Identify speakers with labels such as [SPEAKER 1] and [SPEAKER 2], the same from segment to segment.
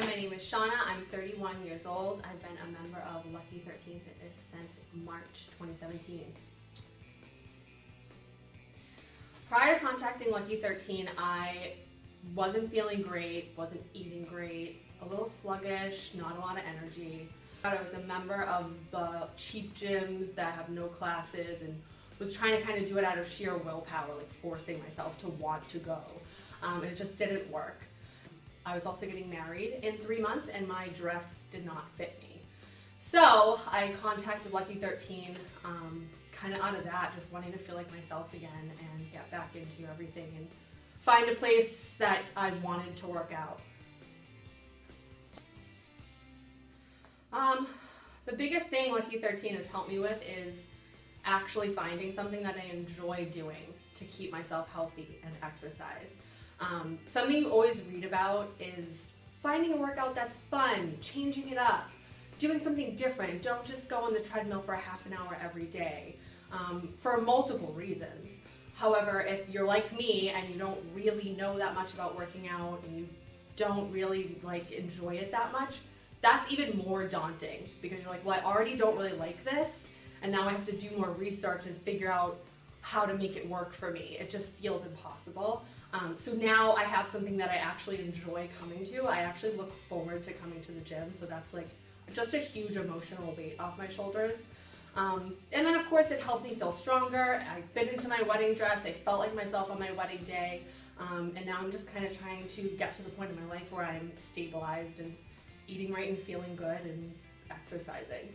[SPEAKER 1] Hi, my name is Shauna. I'm 31 years old. I've been a member of Lucky 13 Fitness since March 2017. Prior to contacting Lucky 13, I wasn't feeling great, wasn't eating great, a little sluggish, not a lot of energy. I was a member of the cheap gyms that have no classes and was trying to kind of do it out of sheer willpower, like forcing myself to want to go. Um, and it just didn't work. I was also getting married in three months and my dress did not fit me. So I contacted Lucky 13, um, kind of out of that, just wanting to feel like myself again and get back into everything and find a place that I wanted to work out. Um, the biggest thing Lucky 13 has helped me with is actually finding something that I enjoy doing to keep myself healthy and exercise. Um, something you always read about is finding a workout that's fun, changing it up, doing something different. Don't just go on the treadmill for a half an hour every day um, for multiple reasons. However, if you're like me and you don't really know that much about working out and you don't really like enjoy it that much, that's even more daunting because you're like, well, I already don't really like this, and now I have to do more research and figure out how to make it work for me. It just feels impossible. Um, so now I have something that I actually enjoy coming to. I actually look forward to coming to the gym. So that's like just a huge emotional weight off my shoulders. Um, and then of course it helped me feel stronger. I fit into my wedding dress. I felt like myself on my wedding day. Um, and now I'm just kind of trying to get to the point in my life where I'm stabilized and eating right and feeling good and exercising.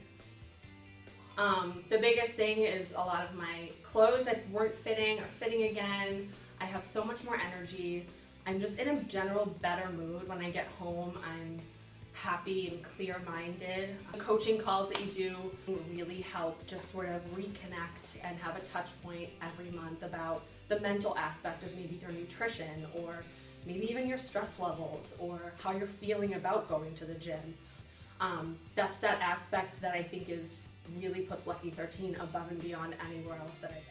[SPEAKER 1] Um, the biggest thing is a lot of my clothes that weren't fitting are fitting again. I have so much more energy. I'm just in a general better mood when I get home. I'm happy and clear-minded. The coaching calls that you do really help just sort of reconnect and have a touch point every month about the mental aspect of maybe your nutrition or maybe even your stress levels or how you're feeling about going to the gym. Um, that's that aspect that I think is really puts Lucky 13 above and beyond anywhere else that I've